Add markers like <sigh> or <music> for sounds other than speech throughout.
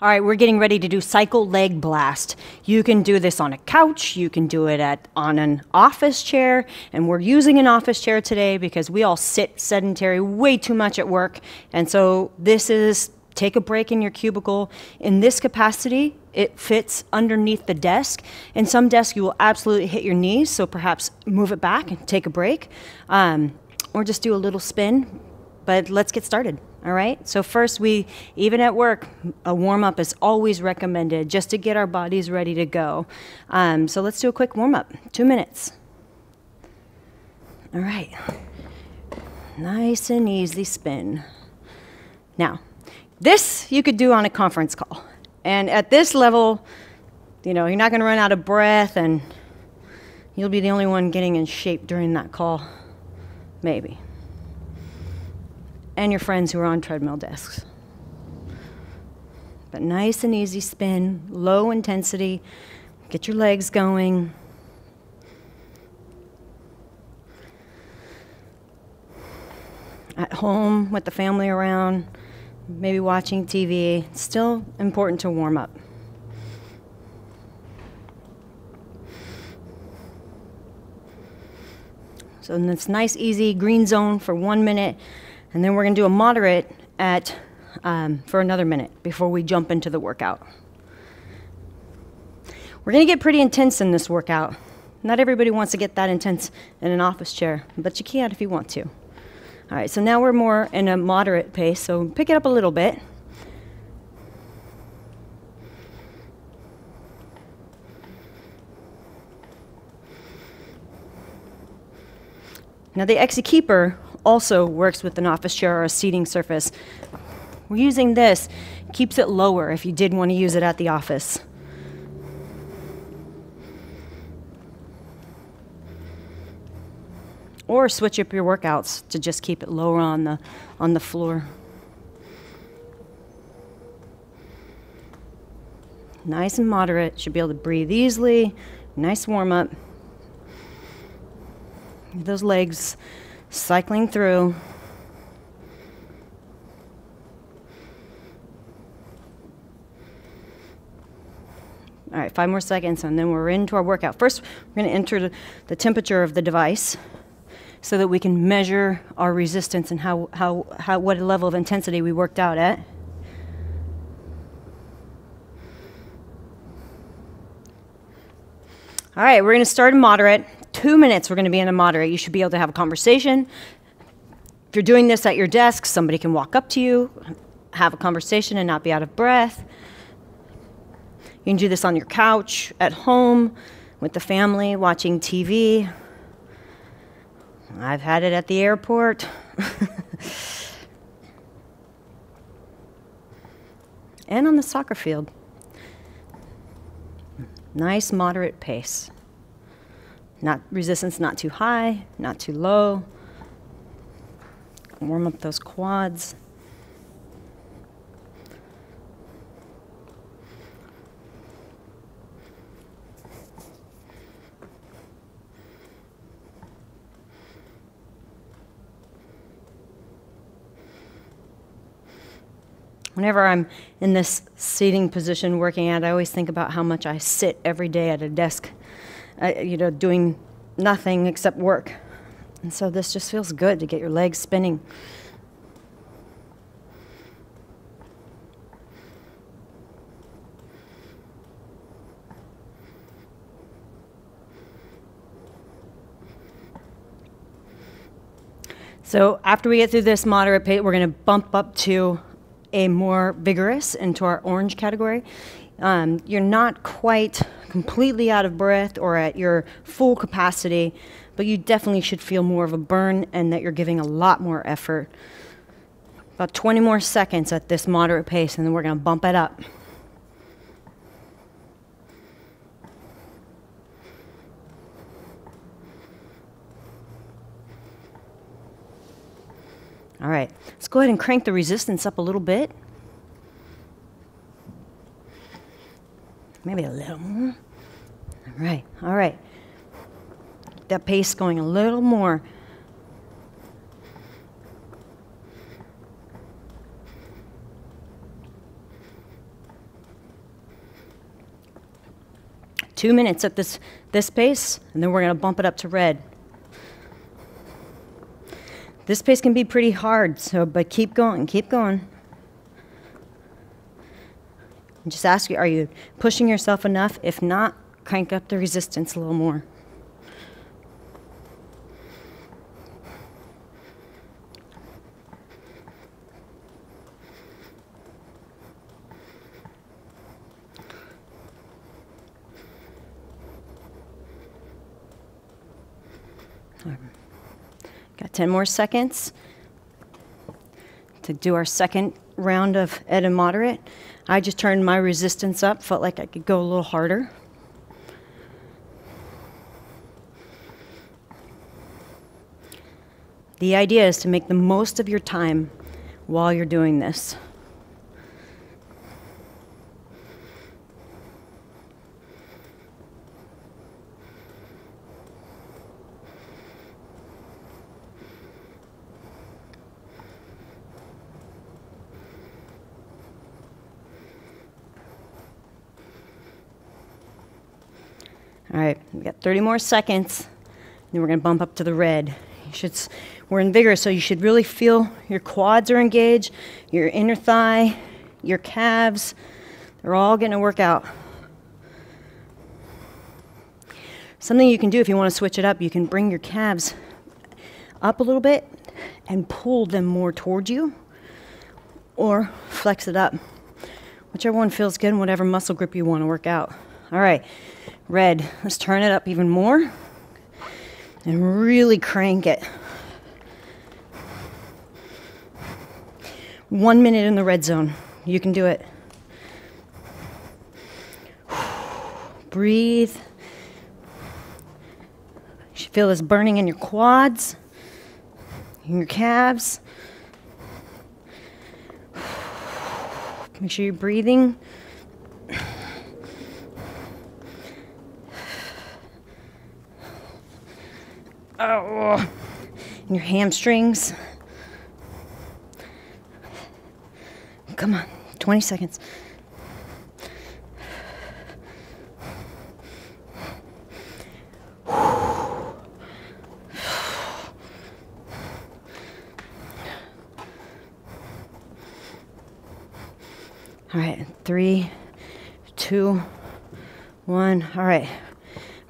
All right, we're getting ready to do cycle leg blast. You can do this on a couch, you can do it at on an office chair, and we're using an office chair today because we all sit sedentary way too much at work. And so this is take a break in your cubicle. In this capacity, it fits underneath the desk. In some desks, you will absolutely hit your knees, so perhaps move it back and take a break, um, or just do a little spin. But let's get started. All right. So first, we even at work, a warm up is always recommended just to get our bodies ready to go. Um, so let's do a quick warm up. Two minutes. All right. Nice and easy spin. Now, this you could do on a conference call, and at this level, you know you're not going to run out of breath, and you'll be the only one getting in shape during that call, maybe and your friends who are on treadmill desks. But nice and easy spin, low intensity, get your legs going. At home with the family around, maybe watching TV, it's still important to warm up. So in this nice, easy green zone for one minute, and then we're going to do a moderate at, um, for another minute before we jump into the workout. We're going to get pretty intense in this workout. Not everybody wants to get that intense in an office chair, but you can if you want to. All right, so now we're more in a moderate pace, so pick it up a little bit. Now the Excy Keeper also works with an office chair or a seating surface. We're using this, keeps it lower if you did want to use it at the office. Or switch up your workouts to just keep it lower on the, on the floor. Nice and moderate, should be able to breathe easily, nice warm up. Those legs cycling through. All right, five more seconds, and then we're into our workout. First, we're going to enter the, temperature of the device so that we can measure our resistance and how, how, how, what level of intensity we worked out at. All right, we're going to start in moderate two minutes, we're going to be in a moderate. You should be able to have a conversation. If you're doing this at your desk, somebody can walk up to you, have a conversation, and not be out of breath. You can do this on your couch, at home, with the family, watching TV. I've had it at the airport. <laughs> and on the soccer field. Nice, moderate pace. Not resistance not too high, not too low. Warm up those quads. Whenever I'm in this seating position working out, I always think about how much I sit every day at a desk uh, you know, doing nothing except work. And so this just feels good to get your legs spinning. So after we get through this moderate pace, we're going to bump up to a more vigorous into our orange category. Um, you're not quite completely out of breath or at your full capacity, but you definitely should feel more of a burn and that you're giving a lot more effort. About 20 more seconds at this moderate pace, and then we're going to bump it up. All right, let's go ahead and crank the resistance up a little bit. maybe a little more. All right, all right. That pace going a little more. Two minutes at this, this pace, and then we're going to bump it up to red. This pace can be pretty hard, so but keep going, keep going. Just ask you, are you pushing yourself enough? If not, crank up the resistance a little more. Got 10 more seconds to do our second round of Ed and Moderate. I just turned my resistance up, felt like I could go a little harder. The idea is to make the most of your time while you're doing this. All right, we got 30 more seconds. Then we're going to bump up to the red. You should, we're in vigor, so you should really feel your quads are engaged, your inner thigh, your calves. They're all going to work out. Something you can do if you want to switch it up, you can bring your calves up a little bit and pull them more towards you, or flex it up. Whichever one feels good and whatever muscle grip you want to work out. All right, red. Let's turn it up even more and really crank it. One minute in the red zone. You can do it. Breathe. You should feel this burning in your quads, in your calves. Make sure you're breathing. Oh, and your hamstrings. Come on, 20 seconds. All right, three, two, one. All right,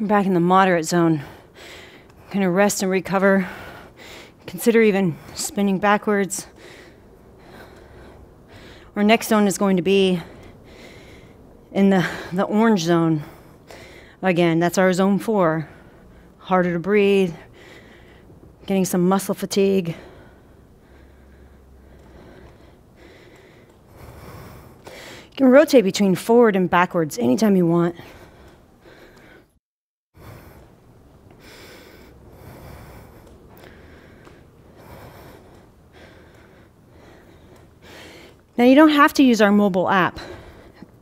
we're back in the moderate zone Gonna rest and recover. Consider even spinning backwards. Our next zone is going to be in the, the orange zone. Again, that's our zone four. Harder to breathe, getting some muscle fatigue. You can rotate between forward and backwards anytime you want. Now, you don't have to use our mobile app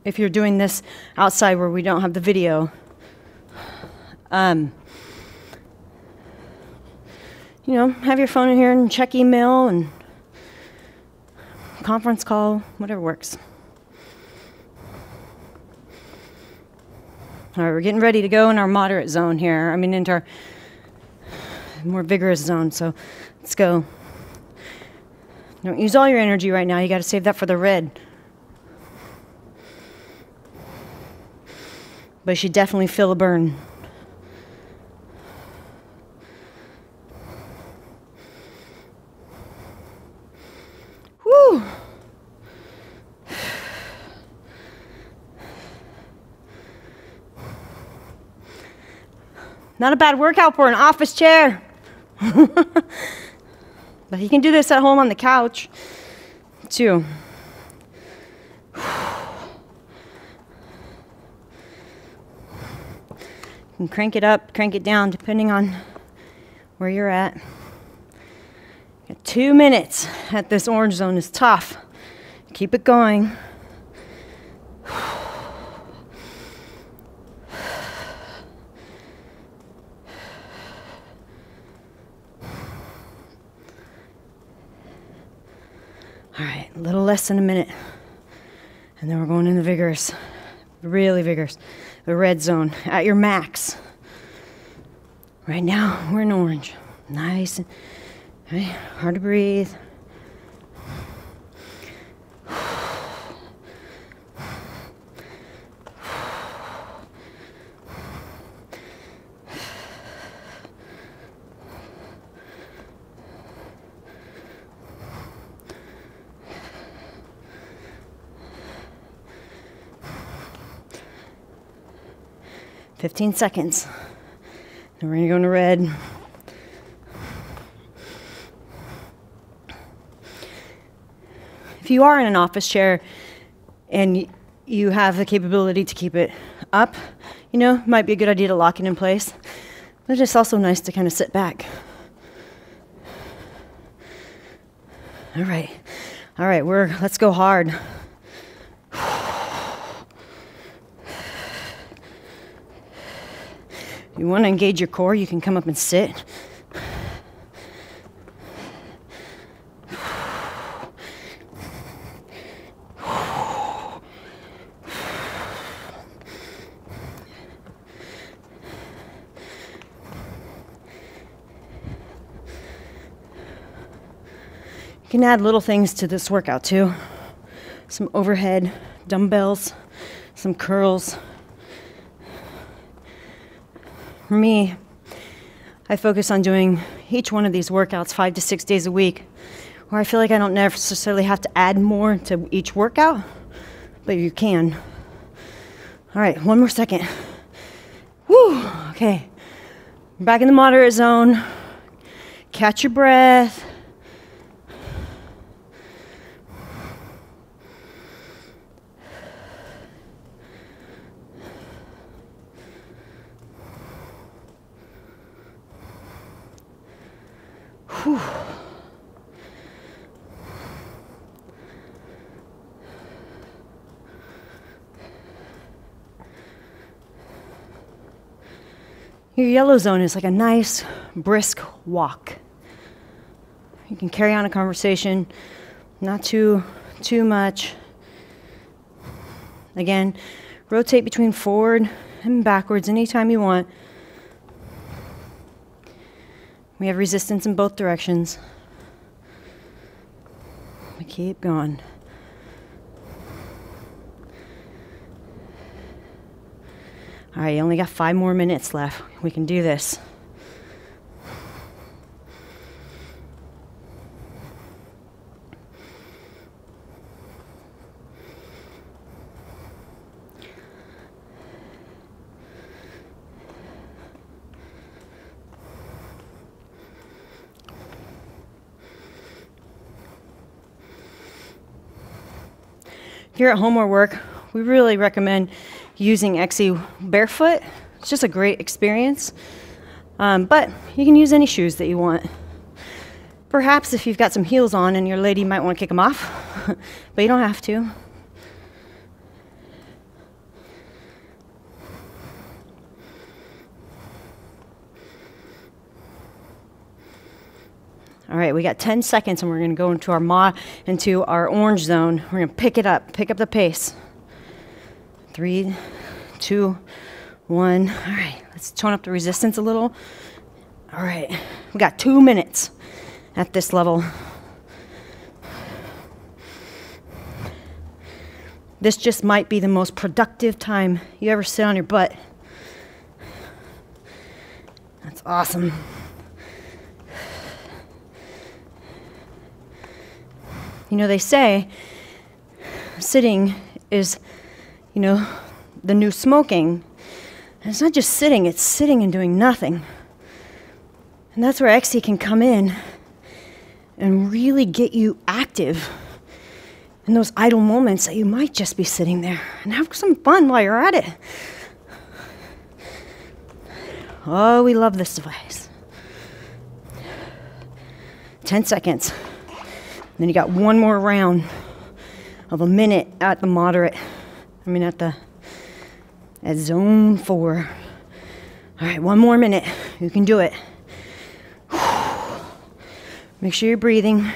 if you're doing this outside where we don't have the video. Um, you know, have your phone in here and check email and conference call, whatever works. All right, we're getting ready to go in our moderate zone here. I mean, into our more vigorous zone. So let's go. Don't use all your energy right now. You got to save that for the red. But you should definitely feel a burn. Not a bad workout for an office chair. <laughs> But you can do this at home on the couch too. You can crank it up, crank it down, depending on where you're at. Two minutes at this orange zone is tough. Keep it going. All right, a less than a minute. And then we're going into vigorous, really vigorous. The red zone at your max. Right now, we're in orange. Nice. and- Okay, hard to breathe. Fifteen seconds. Then we're gonna go into red. If you are in an office chair and you have the capability to keep it up, you know, might be a good idea to lock it in place. But it's also nice to kind of sit back. All right. All right, we're let's go hard. You want to engage your core, you can come up and sit. You can add little things to this workout too. Some overhead dumbbells, some curls. For me, I focus on doing each one of these workouts five to six days a week, where I feel like I don't necessarily have to add more to each workout, but you can. All right, one more second. Woo, okay. Back in the moderate zone. Catch your breath. Your yellow zone is like a nice, brisk walk. You can carry on a conversation, not too, too much. Again, rotate between forward and backwards anytime you want. We have resistance in both directions. We keep going. All right, you only got five more minutes left. We can do this. If you're at home or work, we really recommend using Excy barefoot. It's just a great experience. Um, but you can use any shoes that you want. Perhaps if you've got some heels on and your lady might want to kick them off, <laughs> but you don't have to. All right, we got 10 seconds and we're going to go into our ma into our orange zone. We're going to pick it up, pick up the pace. Three, two, one. All right, let's tone up the resistance a little. All right, we got two minutes at this level. This just might be the most productive time you ever sit on your butt. That's awesome. You know, they say sitting is, you know, the new smoking. And it's not just sitting, it's sitting and doing nothing. And that's where Excy can come in and really get you active in those idle moments that you might just be sitting there and have some fun while you're at it. Oh, we love this device. 10 seconds. Then you got one more round of a minute at the moderate. I mean, at the at zone four. All right, one more minute. You can do it. <sighs> Make sure you're breathing.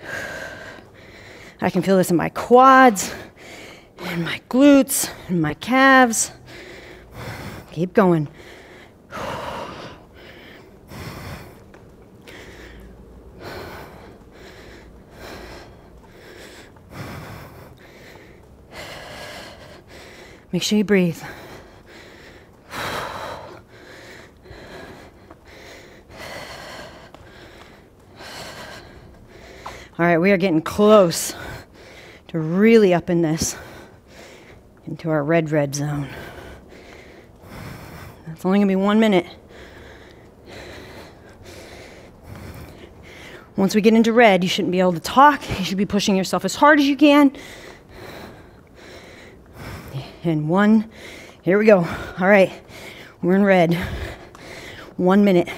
<sighs> I can feel this in my quads and my glutes and my calves. <sighs> Keep going. Make sure you breathe. All right, we are getting close to really up in this into our red, red zone. It's only gonna be one minute. Once we get into red, you shouldn't be able to talk. You should be pushing yourself as hard as you can. And one, here we go. All right, we're in red. One minute.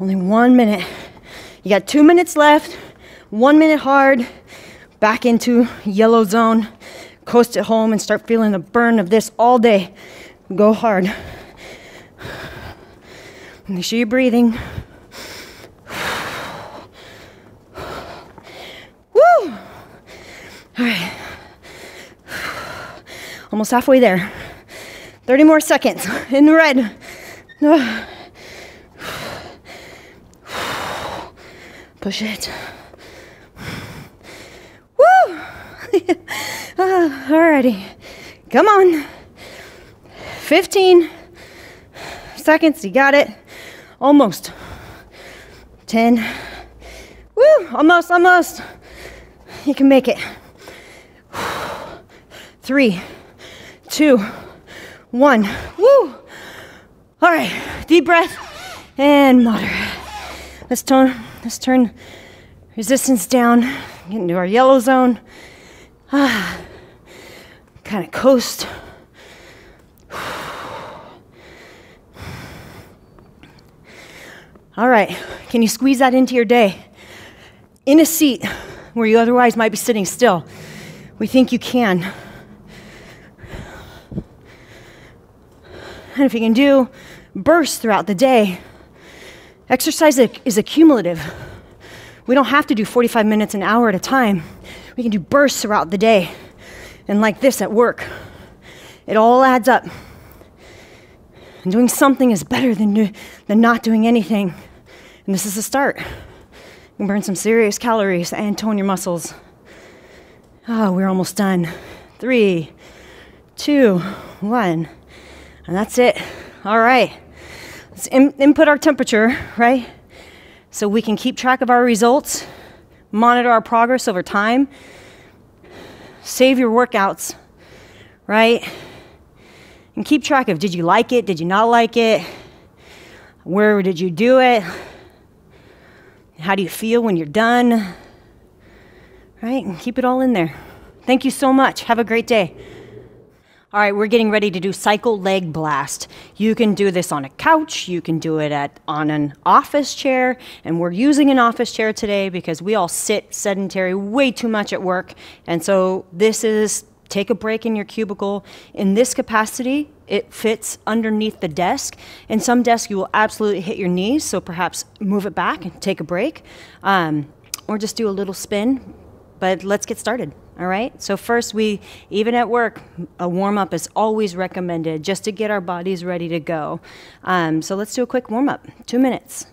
Only one minute. You got two minutes left. One minute hard. Back into yellow zone. Coast at home and start feeling the burn of this all day. Go hard. Make sure you're breathing. Woo! All right. Almost halfway there. 30 more seconds in the red. Push it. Woo! <laughs> Ah, alrighty. Come on. 15 seconds. You got it. Almost. 10. Woo! Almost, almost. You can make it. Three, two, one. Woo! All right, deep breath and moderate. Let's turn, let's turn resistance down, get into our yellow zone. Ah, kind of coast. All right, can you squeeze that into your day? In a seat where you otherwise might be sitting still. We think you can. And if you can do bursts throughout the day, exercise is accumulative. We don't have to do 45 minutes an hour at a time. We can do bursts throughout the day. And like this at work, it all adds up. And doing something is better than, than not doing anything. And this is a start. You can burn some serious calories and tone your muscles. Oh, we're almost done. Three, two, one. And that's it. All right. Let's in- input our temperature, right? So we can keep track of our results, monitor our progress over time, save your workouts, right? And keep track of did you like it? Did you not like it? Where did you do it? How do you feel when you're done? Right? And keep it all in there. Thank you so much. Have a great day. All right, we're getting ready to do cycle leg blast. You can do this on a couch, you can do it at on an office chair, and we're using an office chair today because we all sit sedentary way too much at work. And so this is take a break in your cubicle. In this capacity, it fits underneath the desk. In some desks, you will absolutely hit your knees, so perhaps move it back and take a break, um, or just do a little spin. But let's get started. All right. So first, we even at work, a warm up is always recommended just to get our bodies ready to go. Um, so let's do a quick warm up. Two minutes.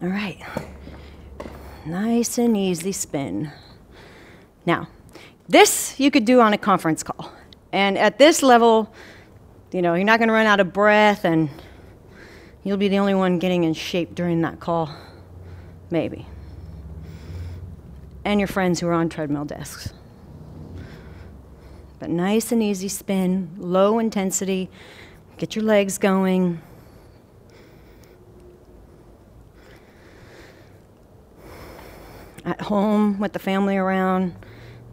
All right. Nice and easy spin. Now, this you could do on a conference call. And at this level, you know, you're not going to run out of breath and you'll be the only one getting in shape during that call. Maybe. And your friends who are on treadmill desks. But nice and easy spin, low intensity, get your legs going. At home with the family around,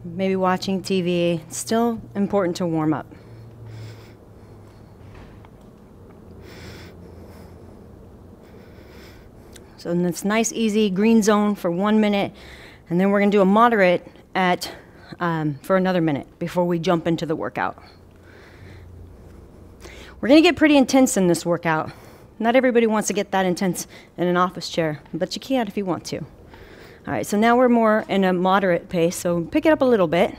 maybe watching TV, still important to warm up. So this nice, easy green zone for one minute, and then we're going to do a moderate at um, for another minute before we jump into the workout. We're going to get pretty intense in this workout. Not everybody wants to get that intense in an office chair, but you can if you want to. All right, so now we're more in a moderate pace, so pick it up a little bit.